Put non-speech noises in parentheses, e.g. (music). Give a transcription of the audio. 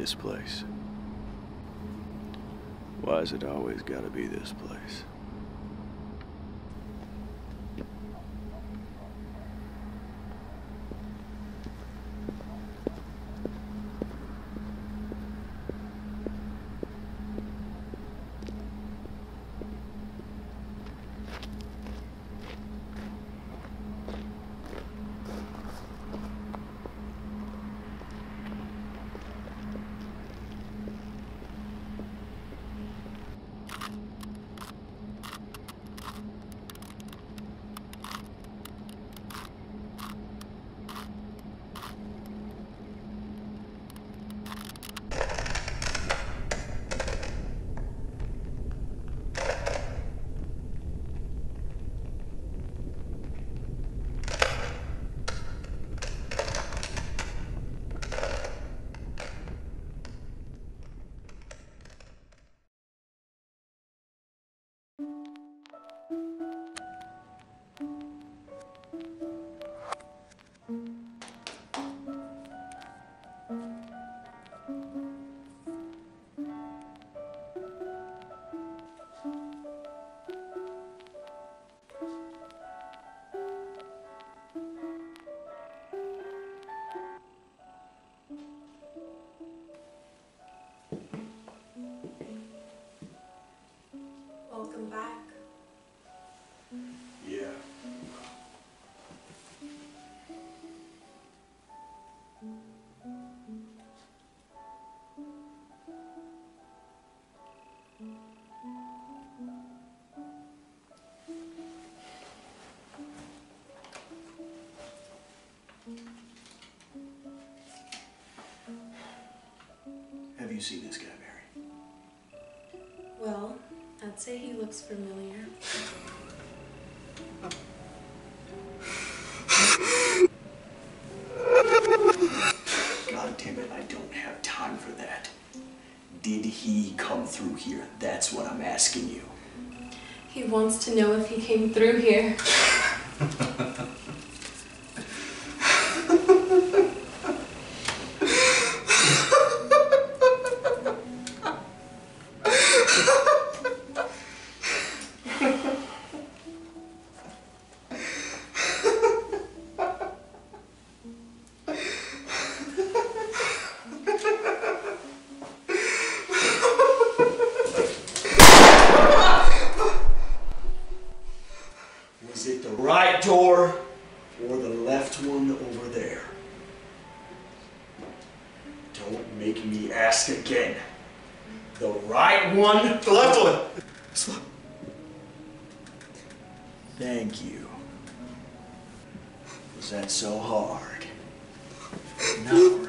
This place. Why's it always gotta be this place? You seen this guy, Mary? Well, I'd say he looks familiar. God damn it, I don't have time for that. Did he come through here? That's what I'm asking you. He wants to know if he came through here. (laughs) right door or the left one over there? Don't make me ask again. The right one? The left one. Thank you. Was that so hard? (laughs) No.